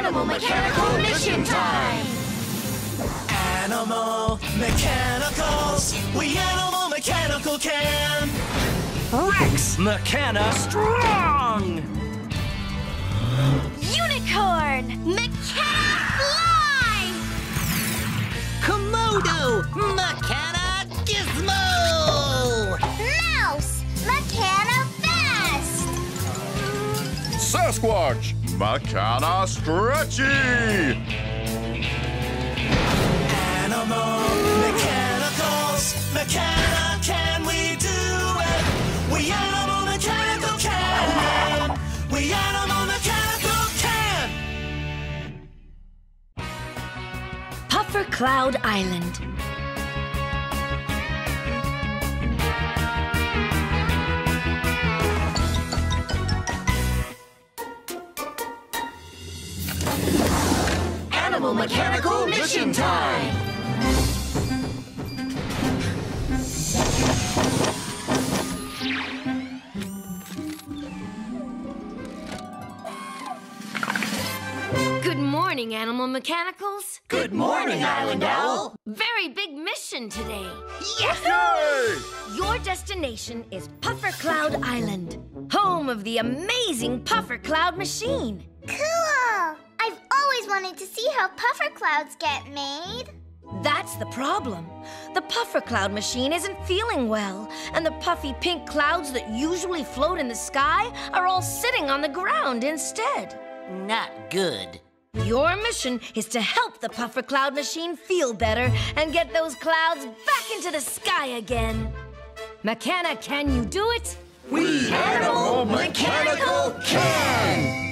Animal Mechanical Mission Time! Animal Mechanicals, we Animal Mechanical can! Rex Mechana Strong! Unicorn! Mechana Fly! Komodo Mechana Gizmo! Mouse! Mechana Fast! Sasquatch, Mechana Stretchy. Animal Mechanicals, Mechana can we do it? We Animal Mechanical can! We Animal Mechanical can! Puffer Cloud Island. Animal Mechanical Mission Time! Good morning, Animal Mechanicals. Good morning, Island Owl! Very big mission today. Yes! Yay! Your destination is Puffer Cloud Island, home of the amazing Puffer Cloud machine. Cool! I've always wanted to see how puffer clouds get made. That's the problem. The Puffer Cloud machine isn't feeling well, and the puffy pink clouds that usually float in the sky are all sitting on the ground instead. Not good. Your mission is to help the Puffer Cloud machine feel better and get those clouds back into the sky again. Mechana, can you do it? We Animal Mechanical can! Let's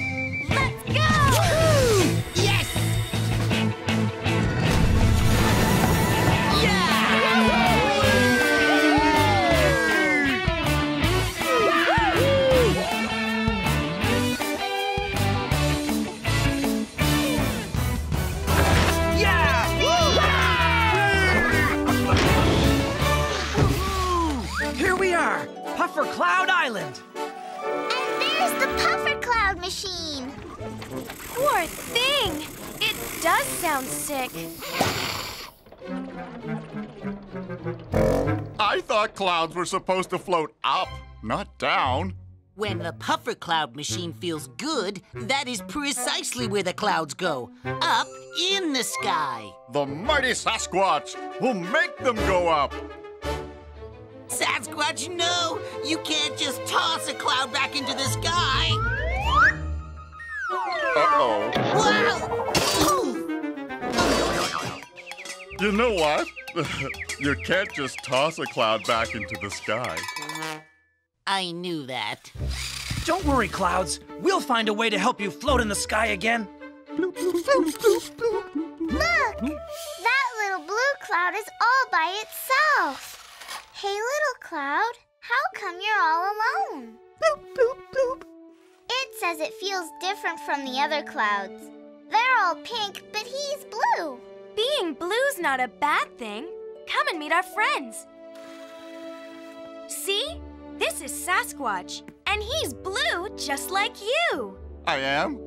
Puffer Cloud Island. And there's the puffer cloud machine. Poor thing. It does sound sick. I thought clouds were supposed to float up, not down. When the puffer cloud machine feels good, that is precisely where the clouds go. Up in the sky. The mighty Sasquatch will make them go up. Sasquatch, no! You can't just toss a cloud back into the sky! Uh-oh. Wow! You know what? you can't just toss a cloud back into the sky. I knew that. Don't worry, clouds. We'll find a way to help you float in the sky again. Look! That little blue cloud is all by itself. Hey, little cloud, how come you're all alone? Bloop, bloop, bloop. It says it feels different from the other clouds. They're all pink, but he's blue. Being blue's not a bad thing. Come and meet our friends. See? This is Sasquatch, and he's blue just like you. I am?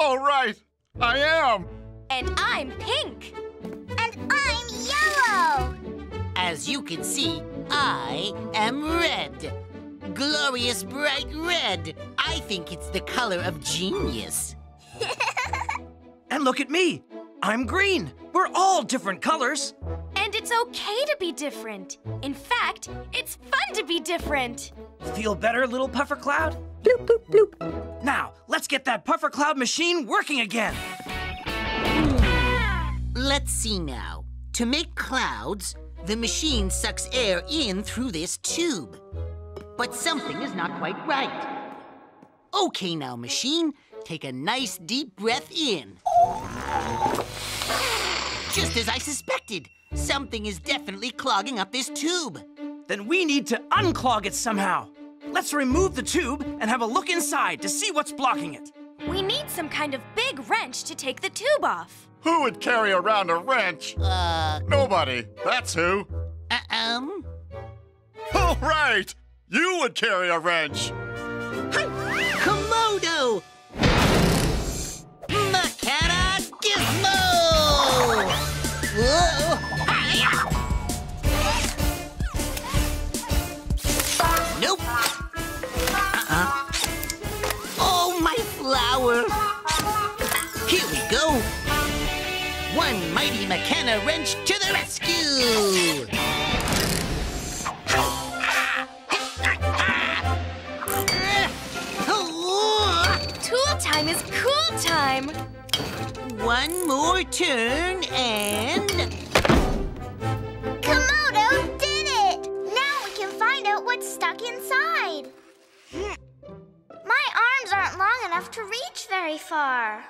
All right, I am. And I'm pink. As you can see, I am red. Glorious bright red. I think it's the color of genius. And look at me. I'm green. We're all different colors. And it's okay to be different. In fact, it's fun to be different. Feel better, little puffer cloud? Bloop, bloop, bloop. Now, let's get that puffer cloud machine working again. Let's see now. To make clouds, the machine sucks air in through this tube. But something is not quite right. Okay now, machine, take a nice deep breath in. Just as I suspected, something is definitely clogging up this tube. Then we need to unclog it somehow. Let's remove the tube and have a look inside to see what's blocking it. We need some kind of big wrench to take the tube off. Who would carry around a wrench? Uh, Nobody. That's who. uh, um, All right. You would carry a wrench. Mighty Mechana wrench to the rescue. Tool time is cool time. One more turn and Komodo did it! Now we can find out what's stuck inside. Hmm. My arms aren't long enough to reach very far.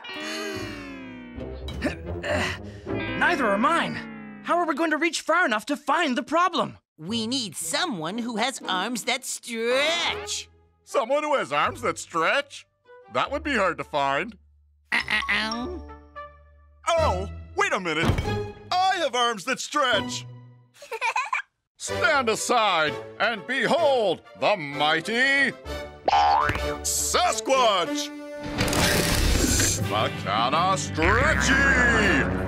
Neither are mine. How are we going to reach far enough to find the problem? we need someone who has arms that stretch. Someone who has arms that stretch? That would be hard to find. Uh-uh. Oh, wait a minute. I have arms that stretch. Stand aside and behold the mighty Sasquatch! Mechana Stretchy!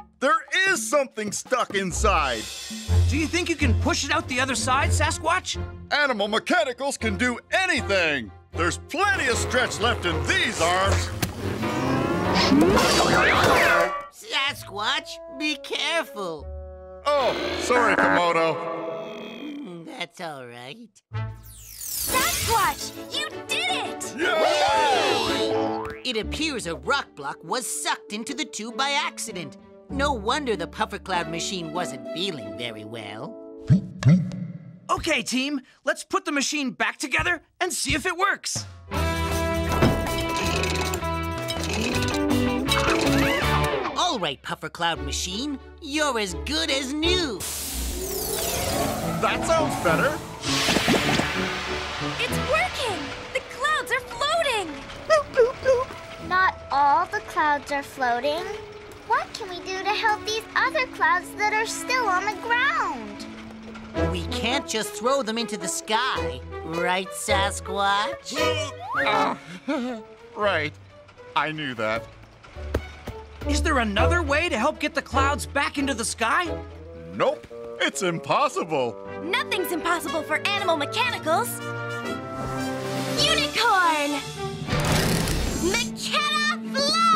There is something stuck inside! Do you think you can push it out the other side, Sasquatch? Animal mechanicals can do anything! There's plenty of stretch left in these arms! Sasquatch, be careful. Oh, sorry, Komodo. Mm, That's all right. Sasquatch, you did it! Yay! It appears a rock block was sucked into the tube by accident. No wonder the puffer cloud machine wasn't feeling very well. Okay, team, let's put the machine back together and see if it works. All right, puffer cloud machine, you're as good as new. That sounds better. It's working! The clouds are floating! Not all the clouds are floating. What can we do to help these other clouds that are still on the ground? We can't just throw them into the sky, right, Sasquatch? Right. I knew that. Is there another way to help get the clouds back into the sky? Nope. It's impossible. Nothing's impossible for animal mechanicals. Unicorn! Mechana fly!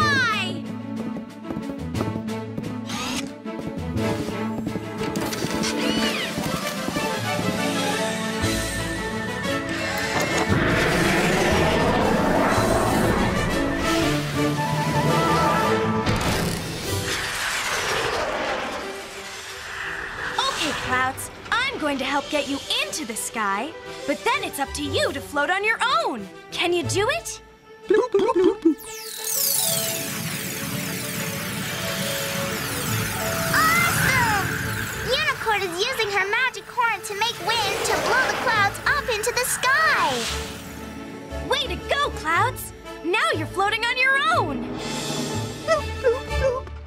Going to help get you into the sky, but then it's up to you to float on your own. Can you do it? Awesome! Unicorn is using her magic horn to make wind to blow the clouds up into the sky. Way to go, Clouds! Now you're floating on your own!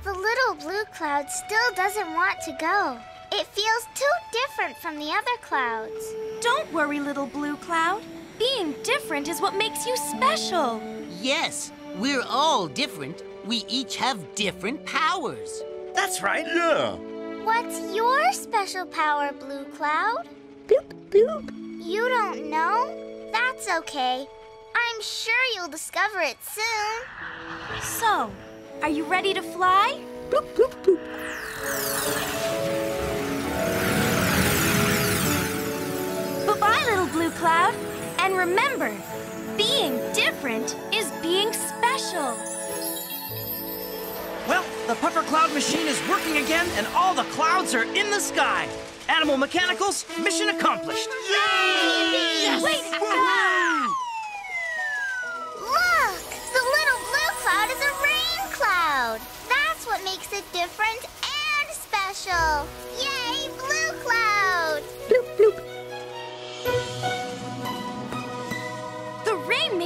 The little blue cloud still doesn't want to go. It feels too different from the other clouds. Don't worry, little blue cloud. Being different is what makes you special. Yes, we're all different. We each have different powers. That's right. Yeah. What's your special power, Blue Cloud? Boop, boop. You don't know? That's okay. I'm sure you'll discover it soon. So, are you ready to fly? Bye-bye, little blue cloud. And remember, being different is being special. Well, the puffer cloud machine is working again, and all the clouds are in the sky. Animal mechanicals, mission accomplished. Wait! ah! Look! The little blue cloud is a rain cloud. That's what makes it different and special. Yay,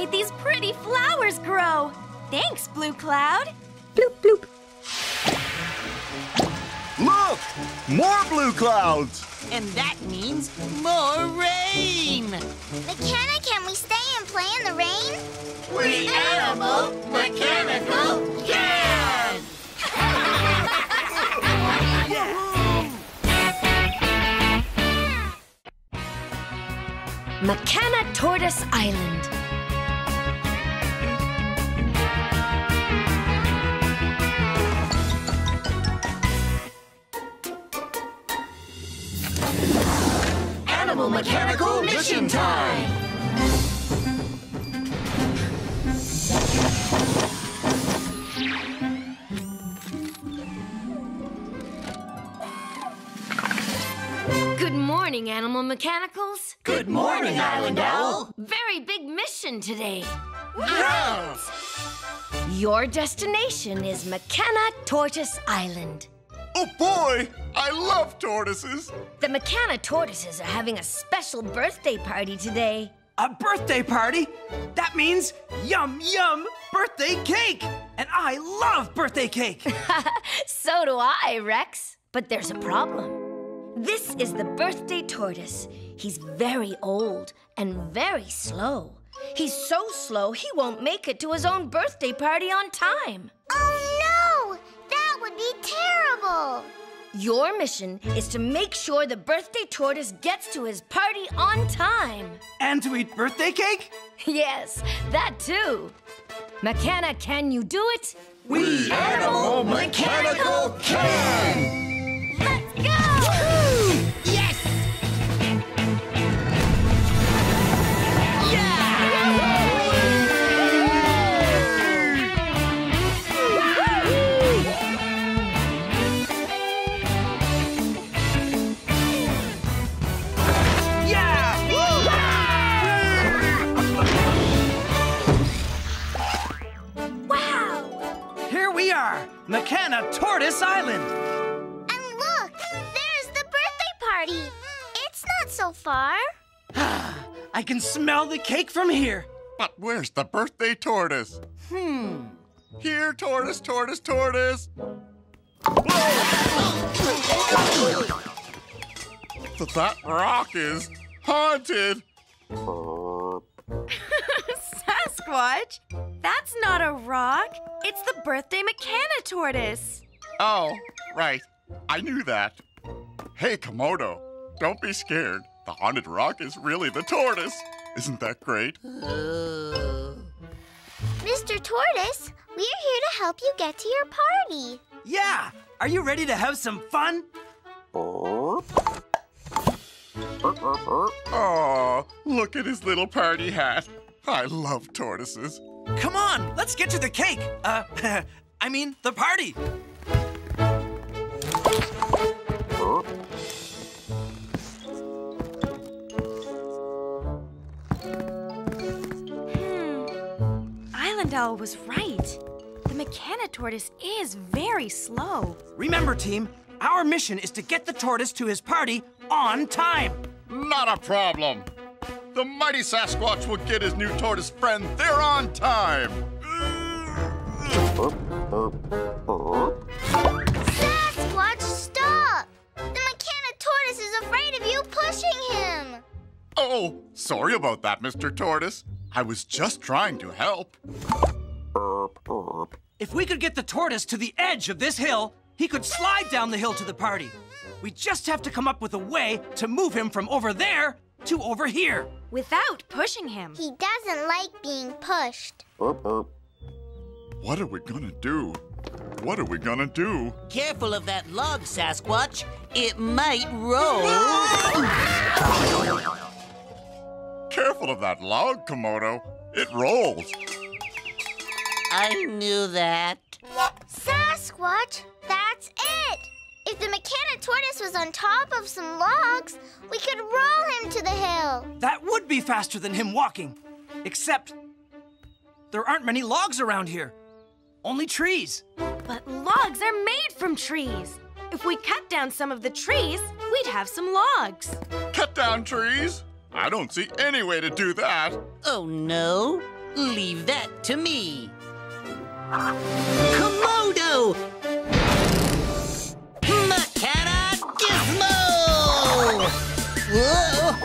made these pretty flowers grow. Thanks, blue cloud. Bloop, bloop. Look! More blue clouds! And that means more rain! Mechana, can we stay and play in the rain? We animal mechanical can! Mechana Tortoise Island. Animal mechanical mission time! Good morning, Animal Mechanicals. Good morning, Island Owl! Very big mission today. Yeah! Your destination is Mechana Tortoise Island. Oh boy! I love tortoises! The Mechana tortoises are having a special birthday party today. A birthday party? That means yum yum birthday cake! And I love birthday cake! So do I, Rex. But there's a problem. This is the birthday tortoise. He's very old and very slow. He's so slow he won't make it to his own birthday party on time. Oh no! That would be terrible! Your mission is to make sure the birthday tortoise gets to his party on time. and to eat birthday cake? Yes, that too. Mechana, can you do it? We Animal mechanical can! Let's go! Are, Mechana Tortoise Island. And look! There's the birthday party! It's not so far. I can smell the cake from here. But where's the birthday tortoise? Hmm. Here, tortoise, tortoise, tortoise! Th- that rock is haunted! Sasquatch? That's not a rock. It's the birthday Mechana tortoise. Oh, right. I knew that. Hey, Komodo, don't be scared. The haunted rock is really the tortoise. Isn't that great? Uh, Mr. Tortoise, we're here to help you get to your party. Yeah, are you ready to have some fun? Oh, look at his little party hat. I love tortoises. Come on, let's get to the cake. Uh, I mean, the party. Island Owl was right. The Mechana tortoise is very slow. Remember, team, our mission is to get the tortoise to his party on time. Not a problem. The mighty Sasquatch will get his new tortoise friend there on time. Sasquatch, stop! The Mechana tortoise is afraid of you pushing him. Oh, sorry about that, Mr. Tortoise. I was just trying to help. If we could get the tortoise to the edge of this hill, he could slide down the hill to the party. We just have to come up with a way to move him from over there to over here. Without pushing him. He doesn't like being pushed. What are we gonna do? What are we gonna do? careful of that log, Sasquatch. It might roll. Careful of that log, Komodo. It rolls. I knew that. Sasquatch, that's it! If the Mechana tortoise was on top of some logs, we could roll him to the hill. That would be faster than him walking. Except, there aren't many logs around here. Only trees. But logs are made from trees. If we cut down some of the trees, we'd have some logs. Cut down trees? I don't see any way to do that. Oh no. Leave that to me. Komodo! Nope.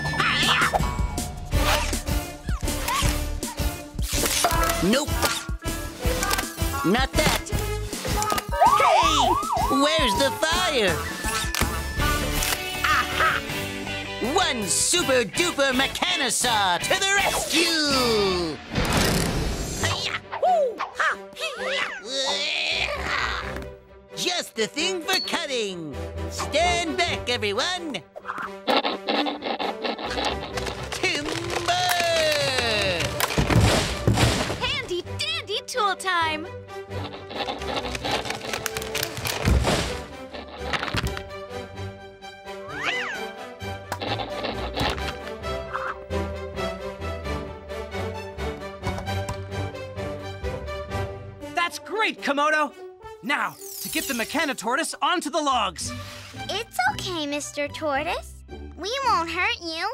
Not that. Hey! Where's the fire? Aha! One super duper mechanosaur to the rescue! Just the thing for cutting. Stand back, everyone. Tool time! That's great, Komodo! Now, to get the Mechana tortoise onto the logs. It's okay, Mr. Tortoise. We won't hurt you.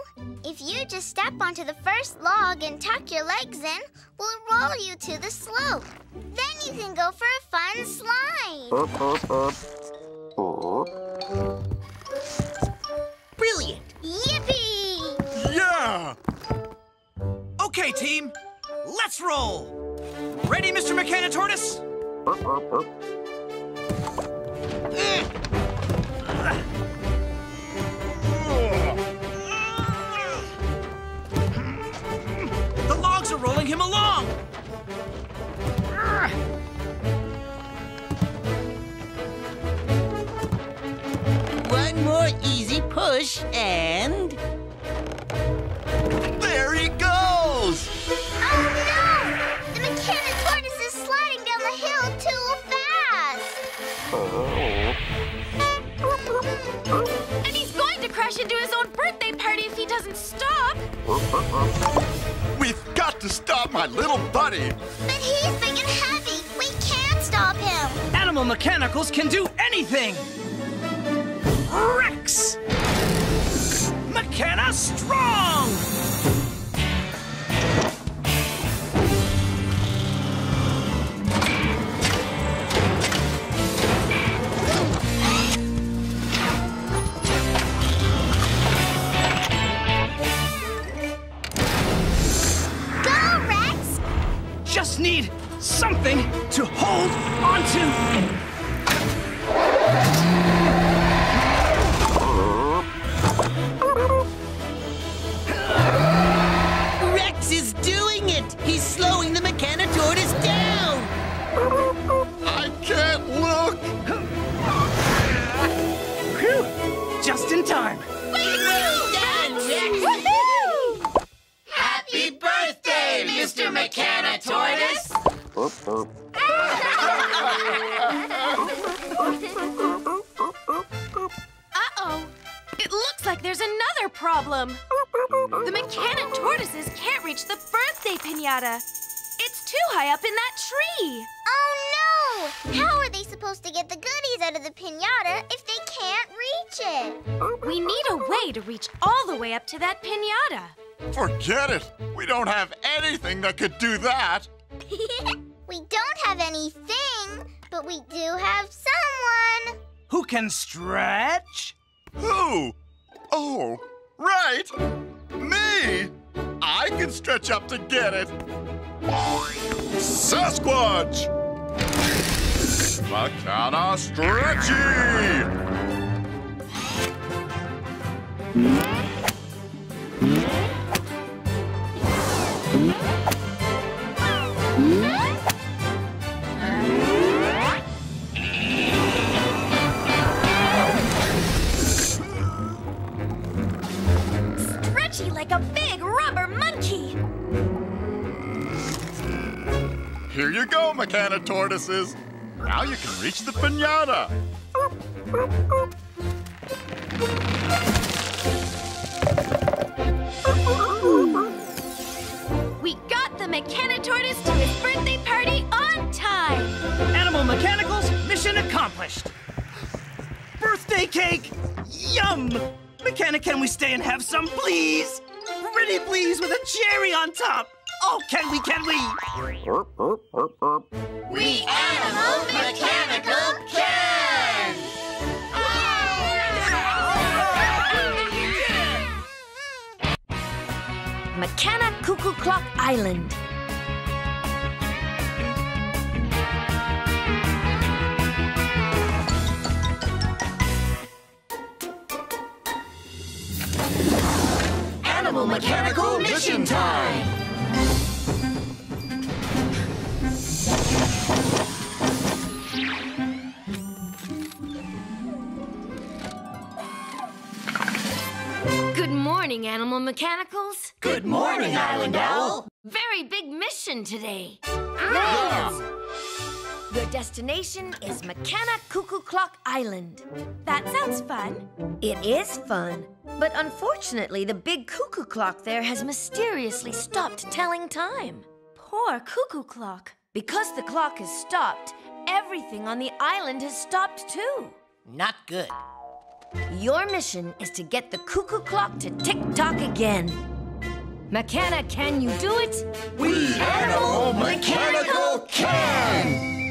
If you just step onto the first log and tuck your legs in, we'll roll you to the slope. Then you can go for a fun slide. Brilliant! Yippee! Yeah! Okay, team, let's roll! Ready, Mr. Mechana tortoise? Eh. The him along! One more easy push and. There he goes! Oh no! The Mechana tortoise is sliding down the hill too fast. And he's going to crash into his own birthday party if he doesn't stop! We've got to stop my little buddy! But he's big and heavy. We can't stop him. Animal mechanicals can do anything! Rex! Mechana strong! Just need something to hold onto. Problem! The Mechana tortoises can't reach the birthday pinata! It's too high up in that tree! Oh no! How are they supposed to get the goodies out of the pinata if they can't reach it? We need a way to reach all the way up to that pinata. Forget it! We don't have anything that could do that! we don't have anything, but we do have someone. Who can stretch? Who? Oh, right! Me! I can stretch up to get it! Sasquatch! Stretchy! Stretchy Here you go, Mechana Tortoises! Now you can reach the pinata! We got the Mechana tortoise to his birthday party on time! Animal mechanicals, mission accomplished. Birthday cake! Yum! Mechana, can we stay and have some, please? Pretty please, with a cherry on top. Oh, can we, can we? We Animal Mechanical Can! Mechana Cuckoo Clock Island. Animal Mechanical Mission Time! Animal Mechanicals. Good morning, Island Owl! Very big mission today. Yeah. Your destination is Mechana Cuckoo Clock Island. That sounds fun. It is fun, but unfortunately, the big cuckoo clock there has mysteriously stopped telling time. Poor cuckoo clock. Because the clock has stopped, everything on the island has stopped too. Not good. Your mission is to get the cuckoo clock to tick tock again. Mechana, can you do it? We Animal Mechanical can!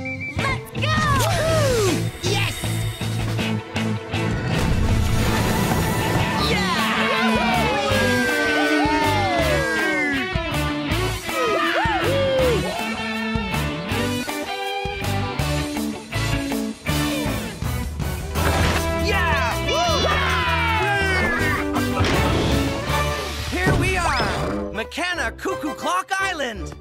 Mechana Cuckoo Clock Island.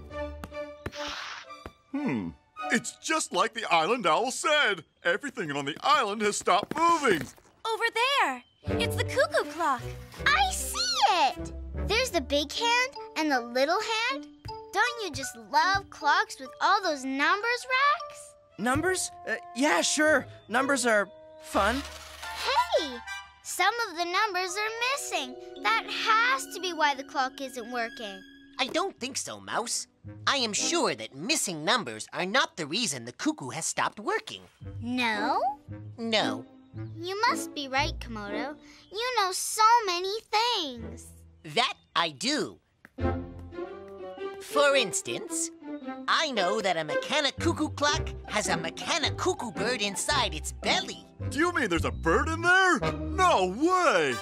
Hmm. It's just like the island owl said. Everything on the island has stopped moving. Over there. It's the cuckoo clock. I see it! There's the big hand and the little hand. Don't you just love clocks with all those numbers, Rex? Numbers? Uh, yeah, sure. Numbers are fun. Hey! Some of the numbers are missing. That has to be why the clock isn't working. I don't think so, Mouse. I am sure that missing numbers are not the reason the cuckoo has stopped working. No? No. You must be right, Komodo. You know so many things. That I do. For instance, I know that a Mechana cuckoo clock has a Mechana cuckoo bird inside its belly. Do you mean there's a bird in there? No way!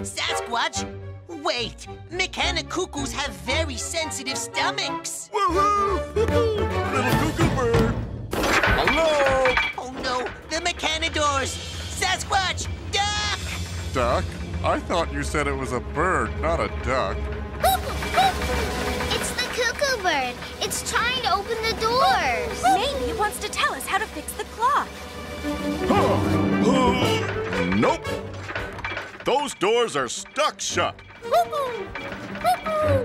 Sasquatch, wait! Mechana cuckoos have very sensitive stomachs. Woohoo! Little cuckoo bird! Hello! Oh no, the mechanidors! Sasquatch, duck! Duck? I thought you said it was a bird, not a duck. It's the cuckoo bird. It's trying to open the doors. Maybe it wants to tell us how to fix the clock. nope. Those doors are stuck shut.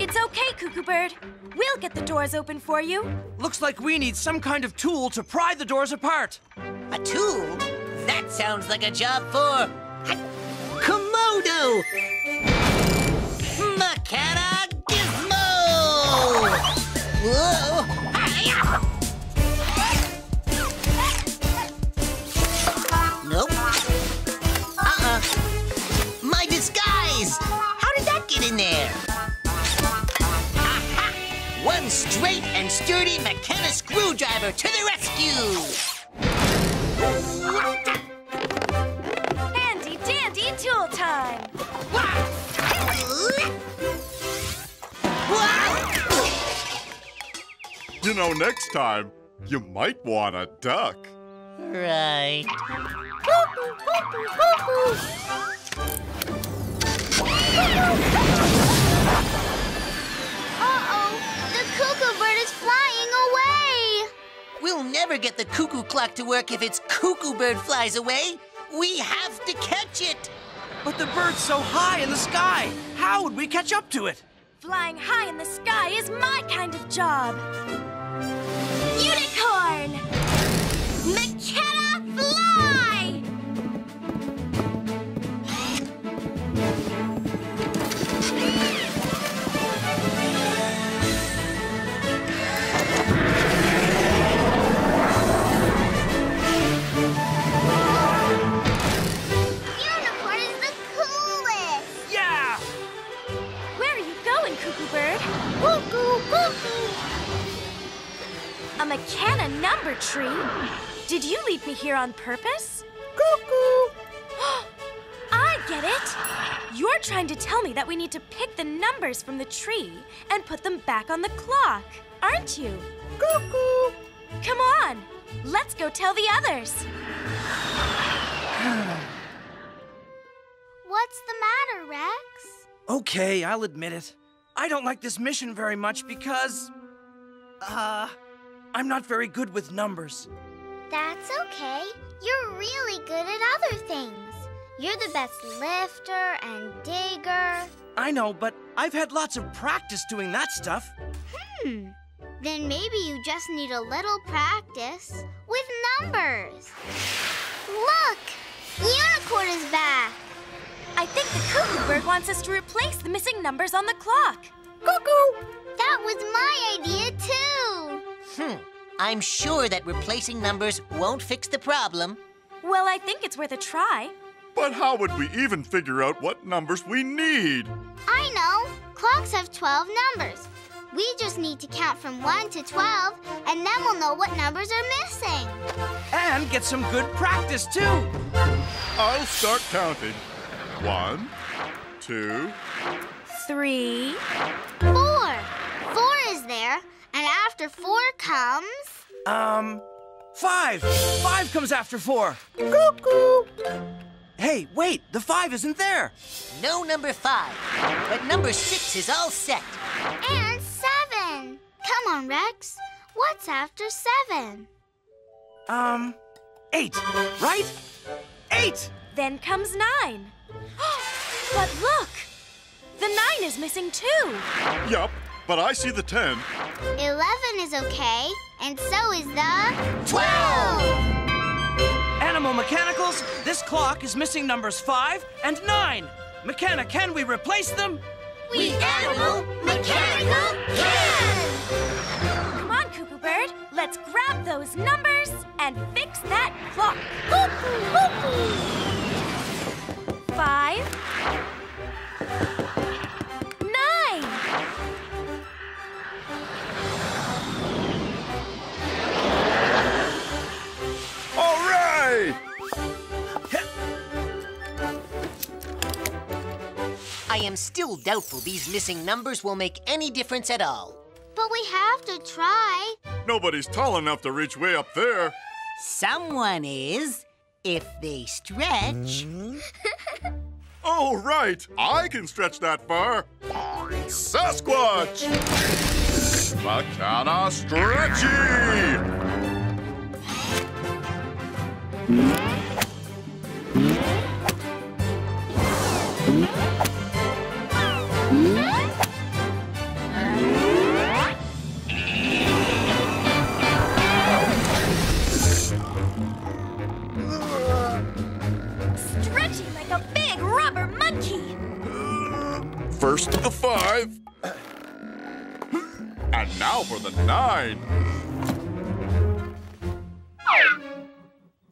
It's okay, cuckoo bird. We'll get the doors open for you. Looks like we need some kind of tool to pry the doors apart. A tool? That sounds like a job for Komodo! Mechana Gizmo! Whoa! Hi-ya! Did in there? Aha! One straight and sturdy Mechana screwdriver to the rescue! Handy dandy tool time. You know, next time, you might want a duck. Right. Uh-oh, the cuckoo bird is flying away. We'll never get the cuckoo clock to work if its cuckoo bird flies away. We have to catch it. But the bird's so high in the sky. How would we catch up to it? Flying high in the sky is my kind of job. A Mechana number tree? Did you leave me here on purpose? Cuckoo. I get it! You're trying to tell me that we need to pick the numbers from the tree and put them back on the clock, aren't you? Cuckoo. Come on, let's go tell the others. What's the matter, Rex? Okay, I'll admit it. I don't like this mission very much because. Uh. I'm not very good with numbers. That's okay. You're really good at other things. You're the best lifter and digger. I know, but I've had lots of practice doing that stuff. Hmm. Then maybe you just need a little practice with numbers. Look! Unicorn is back! I think the cuckoo bird wants us to replace the missing numbers on the clock. Cuckoo! That was my idea, too! Hmm. I'm sure that replacing numbers won't fix the problem. Well, I think it's worth a try. But how would we even figure out what numbers we need? I know! Clocks have 12 numbers. We just need to count from 1 to 12, and then we'll know what numbers are missing. And get some good practice, too. I'll start counting. One, two, Three. Four. Four is there, and after four comes. Um, five. Five comes after four. Cuckoo. Hey, wait, the five isn't there. No number five, but number six is all set. And seven. Come on, Rex. What's after seven? Um, eight, right? Eight! Then comes nine. but look! The nine is missing too. Yup, but I see the ten. Eleven is okay, and so is the. Twelve! Animal Mechanicals, this clock is missing numbers five and nine. Mechana, can we replace them? We animal mechanical can! Come on, Cuckoo Bird. Let's grab those numbers and fix that clock. Five. Am still doubtful these missing numbers will make any difference at all. But we have to try. Nobody's tall enough to reach way up there. Someone is, if they stretch. Oh, right. I can stretch that far. Sasquatch! Mechana Stretchy! First the five. And now for the nine.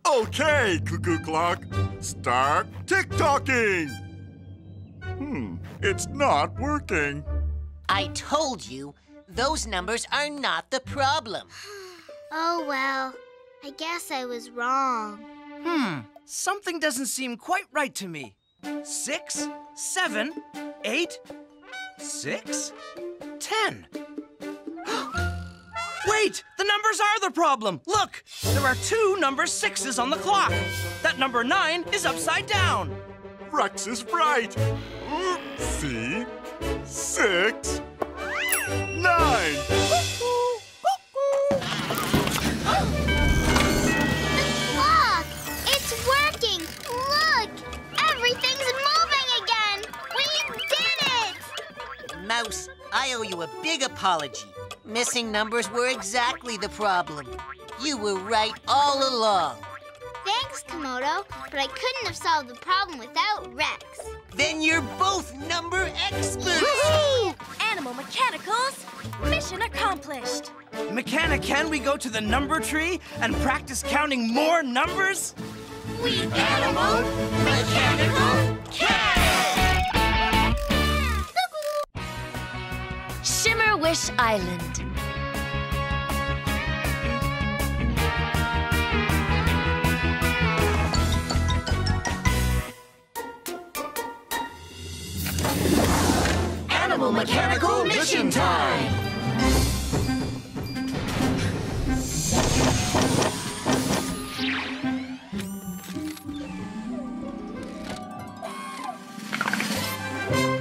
Okay, cuckoo clock. Start tick-tocking. Hmm, it's not working. I told you, those numbers are not the problem. Oh well. I guess I was wrong. Hmm, something doesn't seem quite right to me. Six, seven, eight, six, ten. Wait, the numbers are the problem. Look, there are two number sixes on the clock. That number nine is upside down. Rex is right. See? Six, nine. Mouse, I owe you a big apology. Missing numbers were exactly the problem. You were right all along. Thanks, Komodo, but I couldn't have solved the problem without Rex. Then you're both number experts. Animal Mechanicals, mission accomplished. Mechana, can we go to the number tree and practice counting more numbers? We animal mechanical Island. Animal Mechanical Mission Time!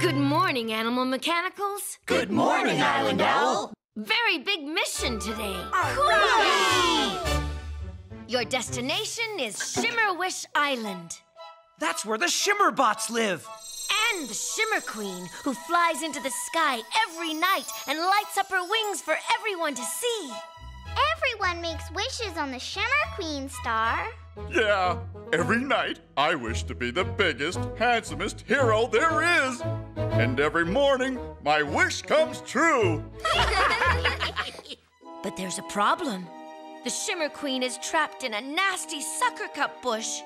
Good Good morning, Animal Mechanicals. Good morning, Island Owl. Very big mission today. Your destination is Shimmer Wish Island. That's where the Shimmerbots live. And the Shimmer Queen, who flies into the sky every night and lights up her wings for everyone to see. Everyone makes wishes on the Shimmer Queen star. Yeah, every night I wish to be the biggest, handsomest hero there is. And every morning, my wish comes true. But there's a problem. The Shimmer Queen is trapped in a nasty sucker cup bush.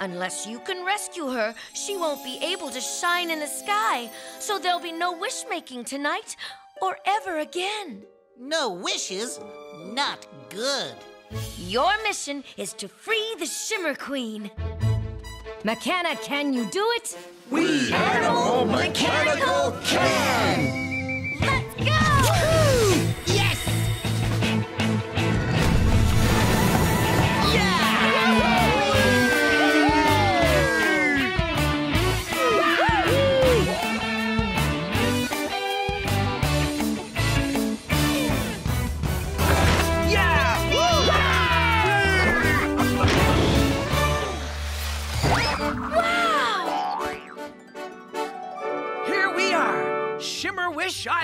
Unless you can rescue her, she won't be able to shine in the sky, so there'll be no wish making tonight or ever again. No wishes? Not good. Your mission is to free the Shimmer Queen. Mechana, can you do it? We Animal oh, Mechanical can!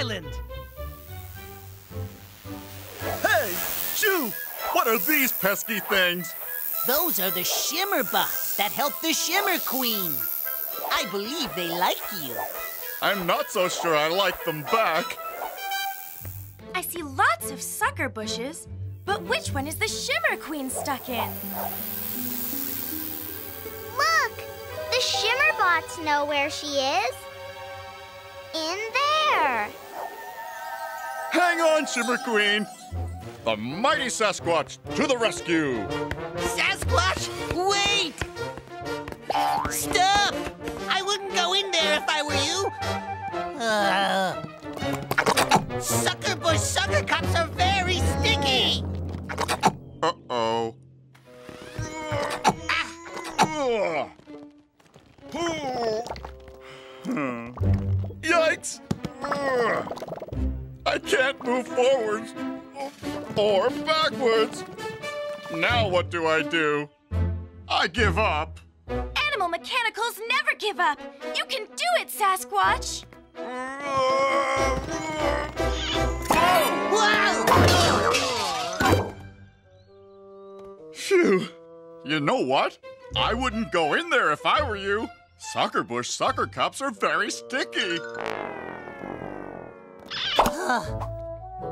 Island. Hey, Shoo! What are these pesky things? Those are the Shimmer Bots that help the Shimmer Queen. I believe they like you. I'm not so sure I like them back. I see lots of sucker bushes, but which one is the Shimmer Queen stuck in? Look! The Shimmerbots know where she is. In there. Hang on, Shimmer Queen. The mighty Sasquatch to the rescue. Sasquatch, wait! Stop! I wouldn't go in there if I were you. Uh, sucker bush sucker cups are very sticky. Uh-oh. Yikes! I can't move forwards or backwards. Now what do I do? I give up. Animal Mechanicals never give up. You can do it, Sasquatch. Wow! Phew. You know what? I wouldn't go in there if I were you. Sucker bush sucker cups are very sticky.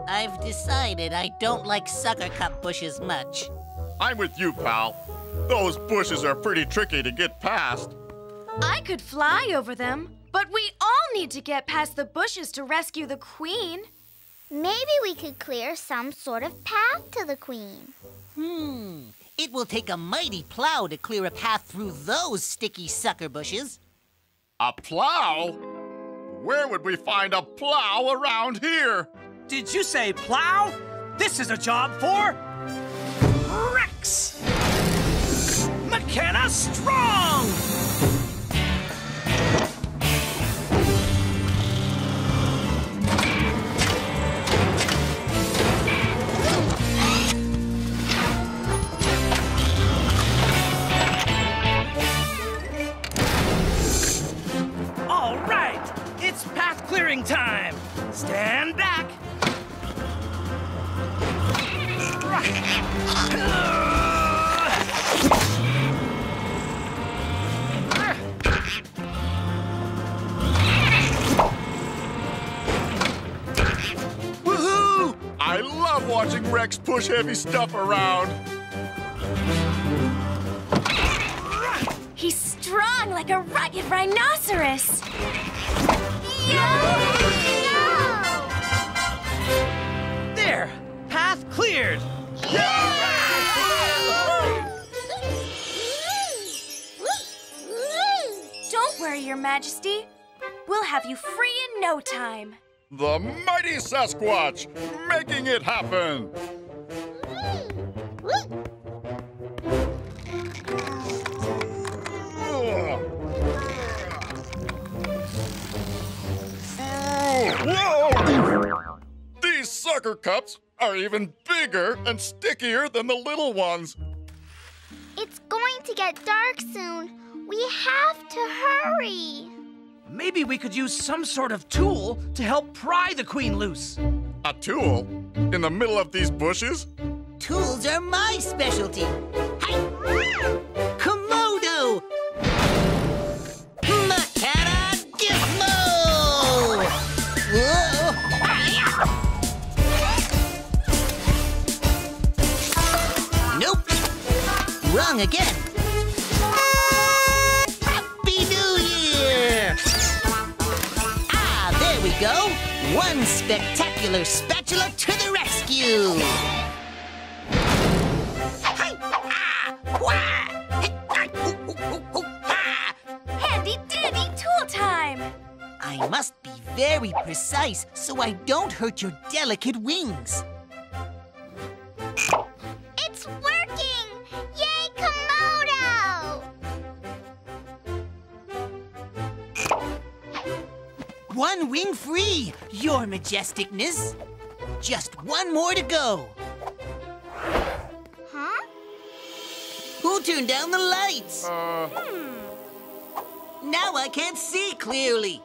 I've decided I don't like sucker cup bushes much. I'm with you, pal. Those bushes are pretty tricky to get past. I could fly over them, but we all need to get past the bushes to rescue the queen. Maybe we could clear some sort of path to the queen. Hmm. It will take a mighty plow to clear a path through those sticky sucker bushes. A plow? Where would we find a plow around here? Did you say plow? This is a job for Rex. Mechana Strong. Clearing time. Stand back. Woohoo! I love watching Rex push heavy stuff around. He's strong like a rugged rhinoceros. There, path cleared. Don't worry, Your Majesty. We'll have you free in no time. The mighty Sasquatch, making it happen. Whoa! These sucker cups are even bigger and stickier than the little ones. It's going to get dark soon. We have to hurry. Maybe we could use some sort of tool to help pry the queen loose. A tool? In the middle of these bushes? Tools are my specialty. Hi. Come Nope. Wrong again. Happy New Year! Ah, there we go. One spectacular spatula to the rescue. Hey, ah, wah, hey, ah, ooh, ooh, ooh, I must be very precise so I don't hurt your delicate wings. It's working! Yay, Komodo! One wing free, your majesticness. Just one more to go. Huh? Who turned down the lights? Uh, Now I can't see clearly.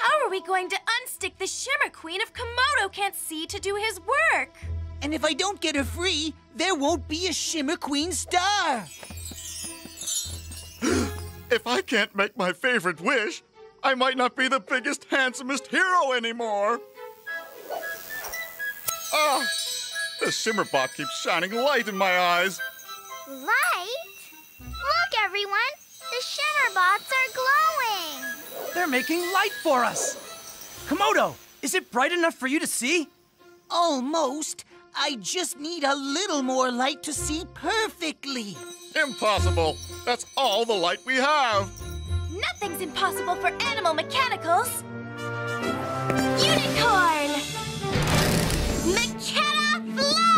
How are we going to unstick the Shimmer Queen if Komodo can't see to do his work? And if I don't get her free, there won't be a Shimmer Queen star. if I can't make my favorite wish, I might not be the biggest, handsomest hero anymore. Ah, the Shimmerbot keeps shining light in my eyes. Light? Look, everyone! They're making light for us. Komodo, is it bright enough for you to see? Almost. I just need a little more light to see perfectly. Impossible. That's all the light we have. Nothing's impossible for animal mechanicals. Unicorn! Mechana fly!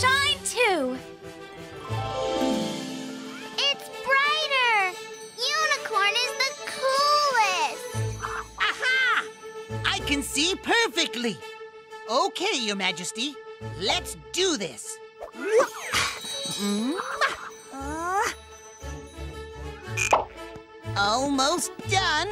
Shine too. It's brighter! Unicorn is the coolest! Aha! I can see perfectly. Okay, Your Majesty. Let's do this. Mm-hmm. Almost done.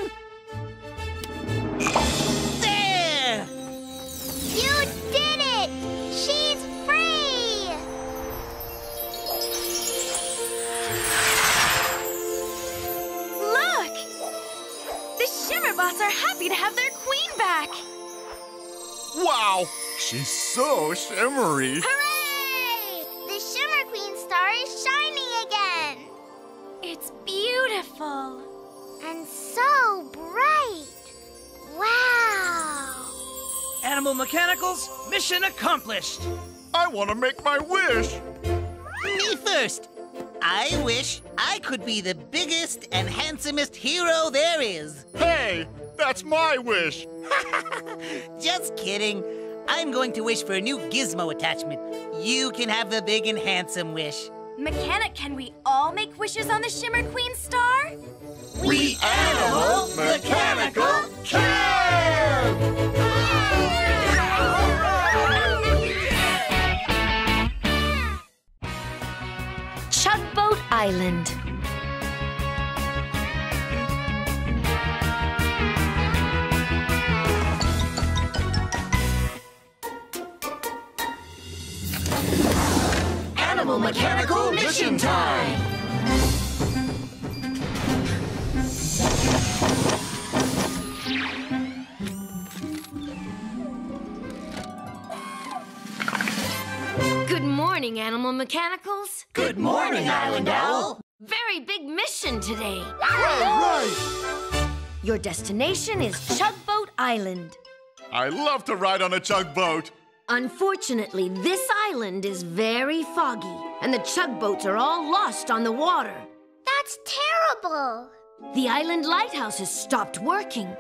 Happy to have their queen back. Wow, she's so shimmery. Hooray! The Shimmer Queen star is shining again! It's beautiful. And so bright! Wow! Animal Mechanicals, mission accomplished. I want to make my wish. Me first. I wish I could be the biggest and handsomest hero there is. Hey, that's my wish. Just kidding. I'm going to wish for a new gizmo attachment. You can have the big and handsome wish. Mechanic, can we all make wishes on the Shimmer Queen star? We Animal Mechanical can! Chugboat Island. Animal Mechanical Mission Time! Good morning, Animal Mechanicals. Good morning, Island Owl! Very big mission today. Right, right. Your destination is Chugboat Island. I love to ride on a chug boat. Unfortunately, this island is very foggy, and the chugboats are all lost on the water. That's terrible. The island lighthouse has stopped working.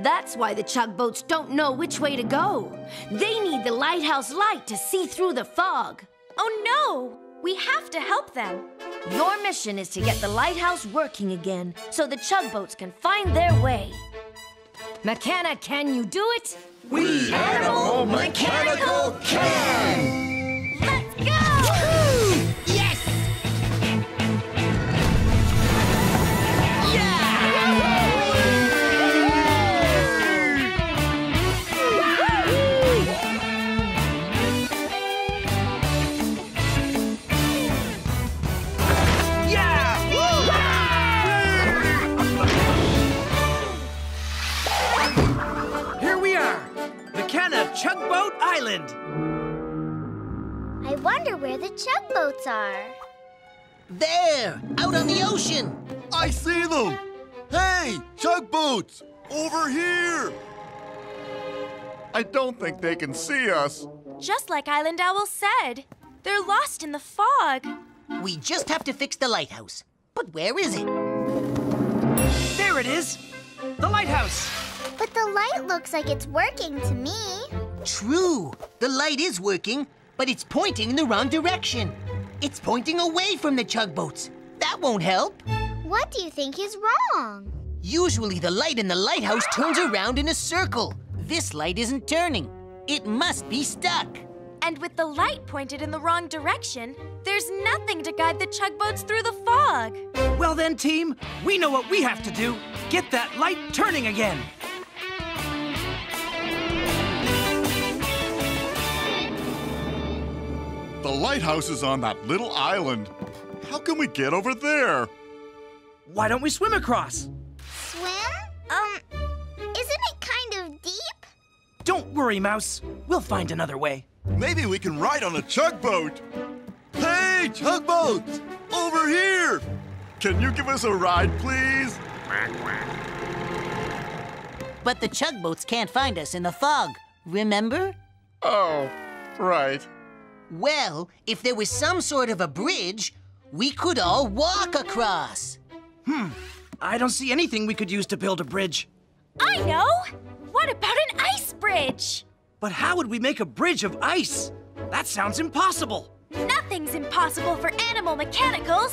That's why the chugboats don't know which way to go. They need the lighthouse light to see through the fog. Oh no! We have to help them. Your mission is to get the lighthouse working again so the chugboats can find their way. Mechana, can you do it? We Animal Mechanical can! Chugboats are. There, out on the ocean. I see them! Hey, tugboats! Over here! I don't think they can see us. Just like Island Owl said. They're lost in the fog. We just have to fix the lighthouse. But where is it? There it is. The lighthouse. But the light looks like it's working to me. True. The light is working, but it's pointing in the wrong direction. It's pointing away from the chugboats. That won't help. What do you think is wrong? Usually the light in the lighthouse turns around in a circle. This light isn't turning. It must be stuck. And with the light pointed in the wrong direction, there's nothing to guide the chugboats through the fog. Well then, team, we know what we have to do. Get that light turning again. The lighthouse is on that little island. How can we get over there? Why don't we swim across? Swim? Um, isn't it kind of deep? Don't worry, Mouse. We'll find another way. Maybe we can ride on a tugboat! Hey, tugboats! Over here! Can you give us a ride, please? But the chugboats can't find us in the fog. Remember? Oh, right. Well, if there was some sort of a bridge, we could all walk across. Hmm, I don't see anything we could use to build a bridge. I know! What about an ice bridge? But how would we make a bridge of ice? That sounds impossible. Nothing's impossible for animal mechanicals.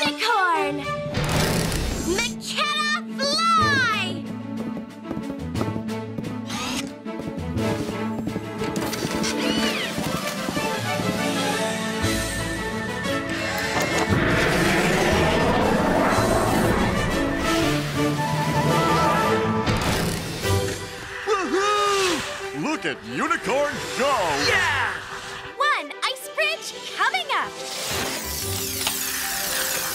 Unicorn! Mechana fly! Woohoo! Look Unicorn go! Yeah! One ice bridge coming up.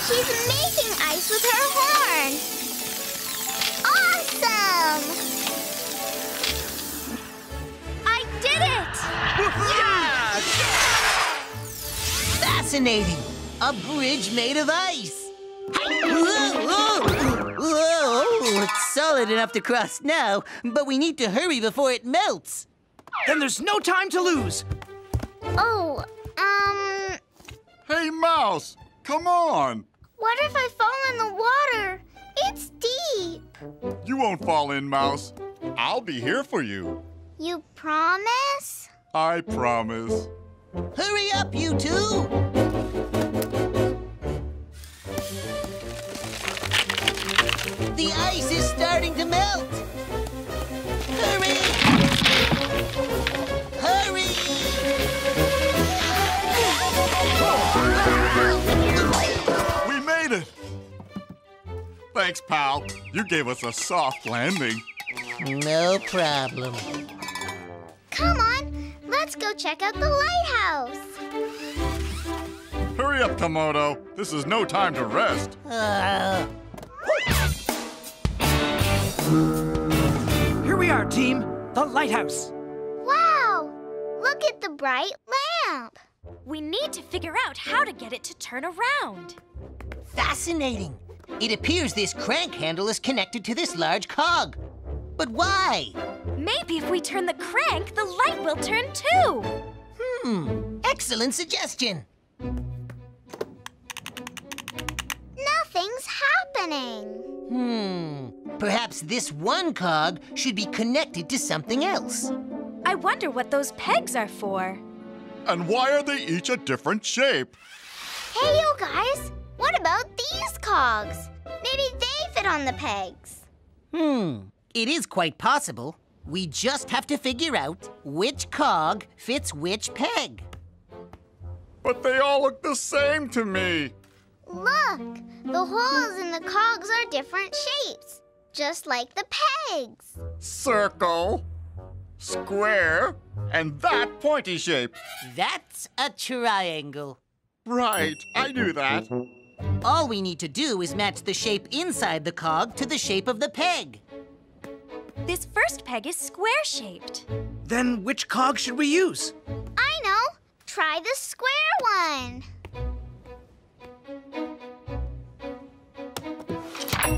She's making ice with her horn. Awesome! I did it! Yeah! Fascinating. A bridge made of ice. Whoa, whoa. Whoa, it's solid enough to cross now, but we need to hurry before it melts. Then there's no time to lose. Oh, um, Hey, Mouse, come on. what if I fall in the water? It's deep. You won't fall in, Mouse. I'll be here for you. You promise? I promise. Hurry up, you two. The ice is starting to melt. Hurry! Hurry! We made it! Thanks, pal. You gave us a soft landing. No problem. Come on, let's go check out the lighthouse. Hurry up, Komodo. This is no time to rest. Uh, Here we are, team. The lighthouse. Bright lamp. We need to figure out how to get it to turn around. fascinating. It appears this crank handle is connected to this large cog. But why? Maybe if we turn the crank, the light will turn too. Hmm, excellent suggestion. Nothing's happening. Hmm, perhaps this one cog should be connected to something else. I wonder what those pegs are for. And why are they each a different shape? Hey, you guys, what about these cogs? Maybe they fit on the pegs. Hmm, it is quite possible. We just have to figure out which cog fits which peg. But they all look the same to me. Look, the holes in the cogs are different shapes, just like the pegs. Circle, square, and that pointy shape. That's a triangle. Right, I knew that. All we need to do is match the shape inside the cog to the shape of the peg. This first peg is square-shaped. Then which cog should we use? I know. Try the square one.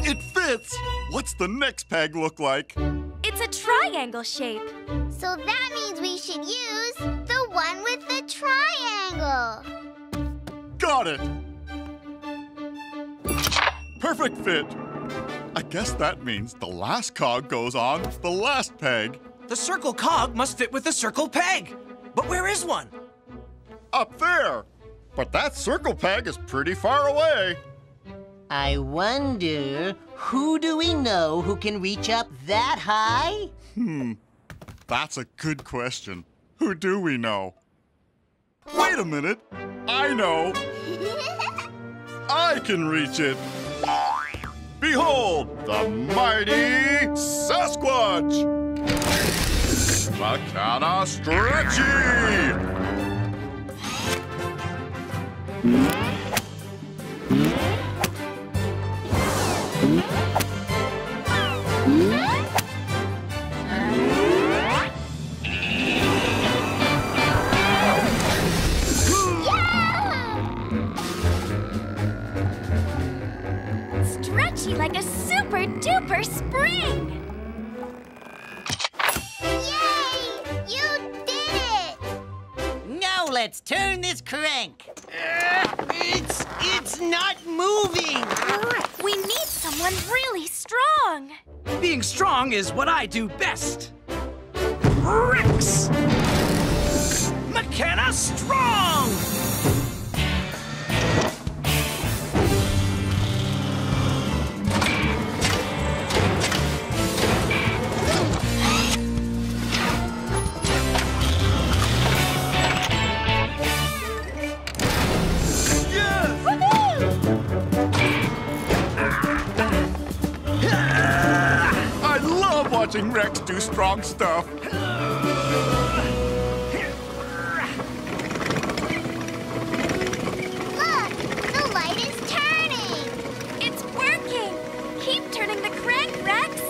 It fits! What's the next peg look like? It's a triangle shape. So that means we should use the one with the triangle. Got it! Perfect fit! I guess that means the last cog goes on the last peg. The circle cog must fit with the circle peg. But where is one? Up there. But that circle peg is pretty far away. I wonder, who do we know who can reach up that high? Hmm, that's a good question. Who do we know? Wait a minute! I know! I can reach it! Behold, the mighty Sasquatch! Mechana Stretchy! Stretchy like a super duper spring. Yay! You did it! Now let's turn this crank. Uh, it's it's not moving. We need someone really strong. Being strong is what I do best. Rex! Mechana Strong! Watching Rex do strong stuff. Look, the light is turning. It's working. Keep turning the crank, Rex.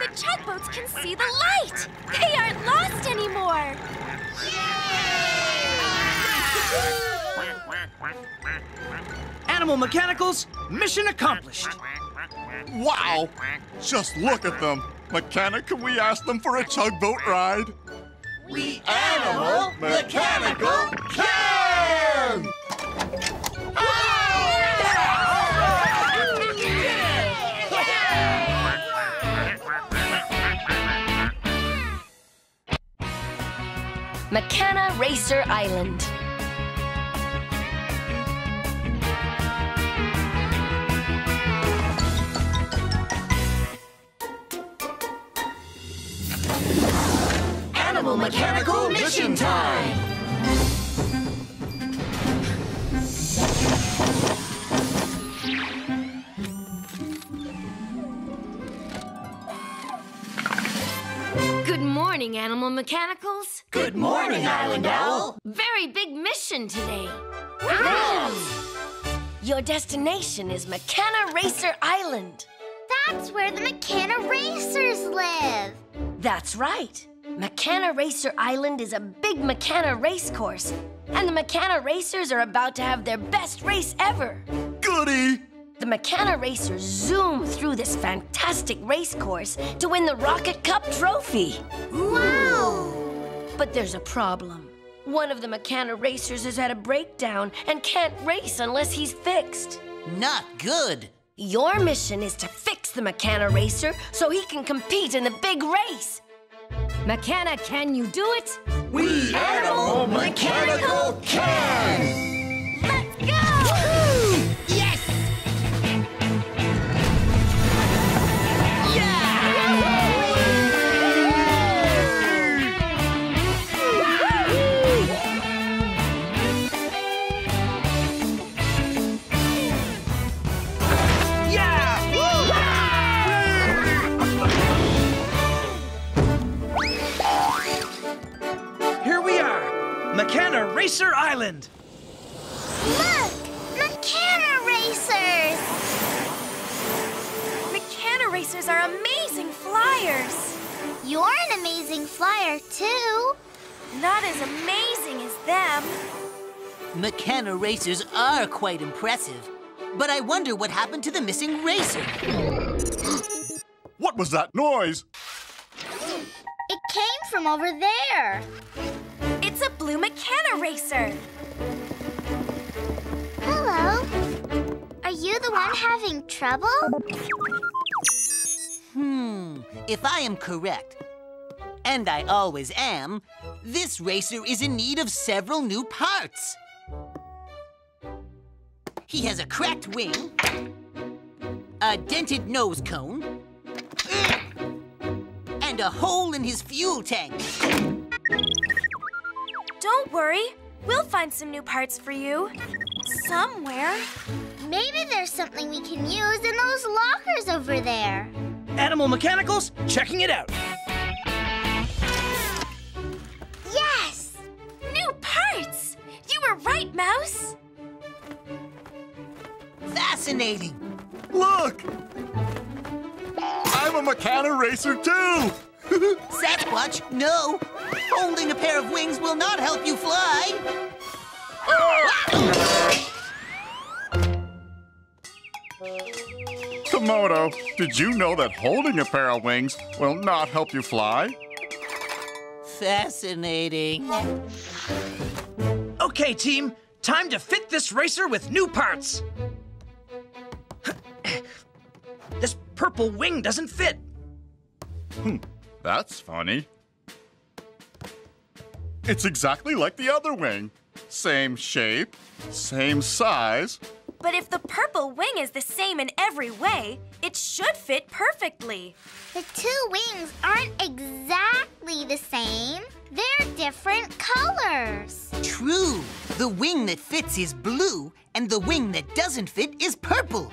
The tugboats can see the light. They aren't lost anymore. Animal Mechanicals, mission accomplished. Wow! Just look at them. Mechanic, can we ask them for a tugboat ride? We Animal Mechanical can! Mechana Racer Island. Animal Mechanical Mission Time! Good morning, Animal Mechanicals. Good morning, Island Owl. Very big mission today. Your destination is Mechana Racer Island. That's where the Mechana Racers live. That's right. Mechana Racer Island is a big Mechana race course, and the Mechana Racers are about to have their best race ever. Goody! The Mechana racers zoom through this fantastic race course to win the Rocket Cup trophy. Wow! But there's a problem. One of the Mechana racers has had a breakdown and can't race unless he's fixed. Not good. Your mission is to fix the Mechana racer so he can compete in the big race. Mechana, can you do it? We Animal Mechanical can! Let's go! Racer Island. Look! Mechana racers! Mechana racers are amazing flyers. You're an amazing flyer, too. Not as amazing as them. Mechana racers are quite impressive. But I wonder what happened to the missing racer. What was that noise? It came from over there. It's a blue Mechana racer. Hello. Are you the one having trouble? Hmm, if I am correct, and I always am, this racer is in need of several new parts. He has a cracked wing, a dented nose cone, and a hole in his fuel tank. Don't worry. We'll find some new parts for you. Somewhere. Maybe there's something we can use in those lockers over there. Animal Mechanicals, checking it out. Yes! New parts! You were right, Mouse. Fascinating. Look! I'm a Mechana racer too! Sasquatch, no. Holding a pair of wings will not help you fly. Komodo, did you know that holding a pair of wings will not help you fly? Fascinating. Okay, team, time to fit this racer with new parts. this purple wing doesn't fit. Hmm, that's funny. It's exactly like the other wing. Same shape, same size. But if the purple wing is the same in every way, it should fit perfectly. The two wings aren't exactly the same. They're different colors. True. The wing that fits is blue, and the wing that doesn't fit is purple.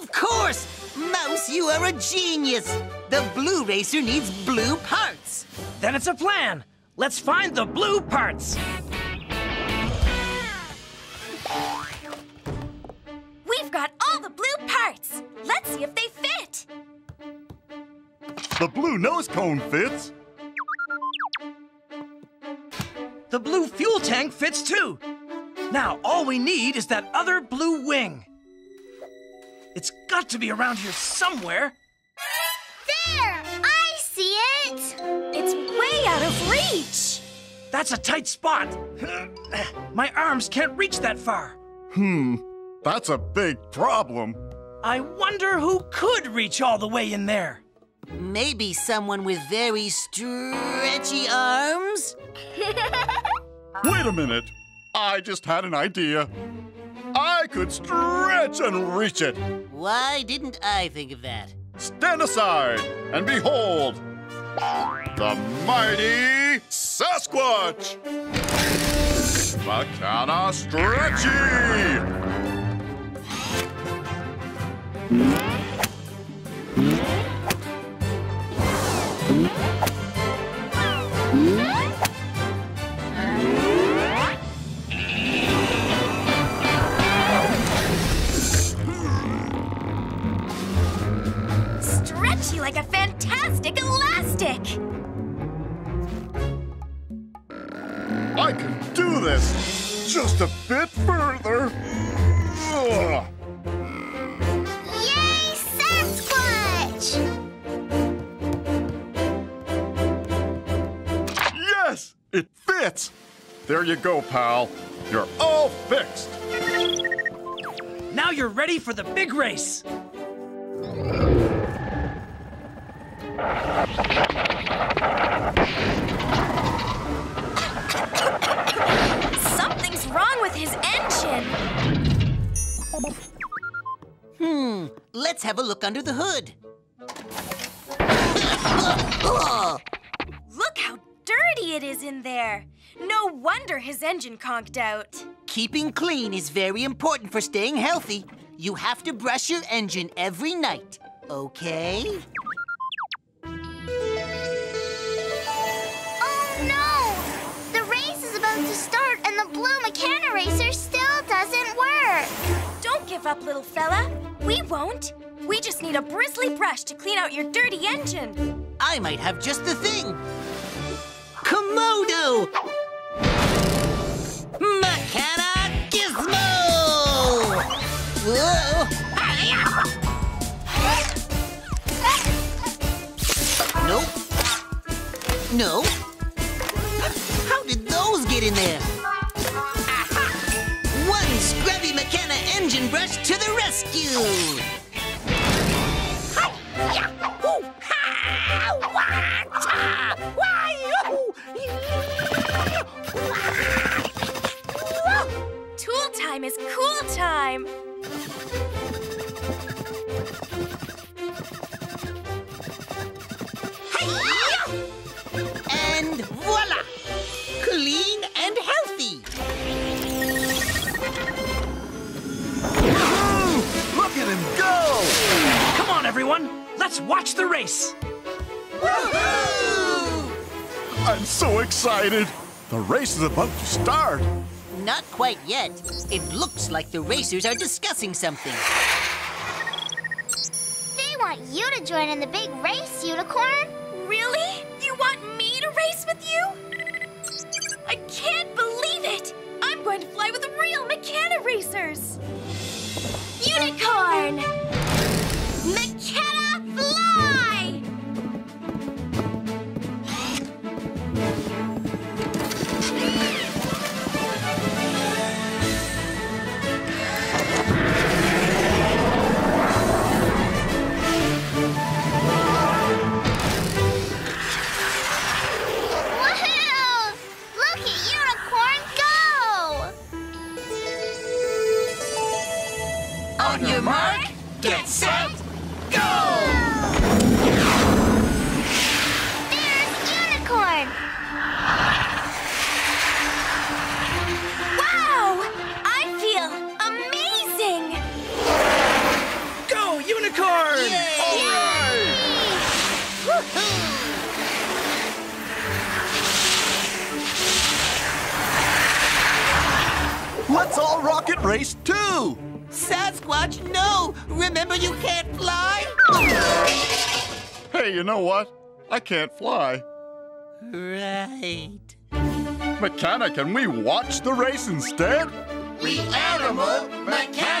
Of course! Mouse, you are a genius! The blue racer needs blue parts. Then it's a plan. Let's find the blue parts. We've got all the blue parts. Let's see if they fit. The blue nose cone fits. The blue fuel tank fits too. Now, all we need is that other blue wing. It's got to be around here somewhere. Out of reach. That's a tight spot. My arms can't reach that far. Hmm, that's a big problem. I wonder who could reach all the way in there. Maybe someone with very stretchy arms? Wait a minute. I just had an idea. I could stretch and reach it. Why didn't I think of that? Stand aside and behold the mighty Sasquatch! Mechana Stretchy! Stretchy like a fantastic Elastic, elastic! I can do this! Just a bit further! Ugh. Yay, Sasquatch! Yes! It fits! There you go, pal. You're all fixed! Now you're ready for the big race! Something's wrong with his engine. Hmm, let's have a look under the hood. Look how dirty it is in there. No wonder his engine conked out. Keeping clean is very important for staying healthy. You have to brush your engine every night, okay? Blue Mechana Racer still doesn't work. Don't give up, little fella. We won't. We just need a bristly brush to clean out your dirty engine. I might have just the thing. Komodo! Mechana Gizmo! Whoa! Nope. No. How did those get in there? Scrubby Mechana engine brush to the rescue! Tool time is cool time. At! Come on, everyone. Let's watch the race. I'm so excited. The race is about to start. Not quite yet. It looks like the racers are discussing something. They want you to join in the big race, Unicorn. Really? You want me to race with you? I can't believe it! I'm going to fly with the real Mechana racers! Unicorn! Mechana fly! Know what? I can't fly. Right. Mechanic, can we watch the race instead? We animal, mechanical,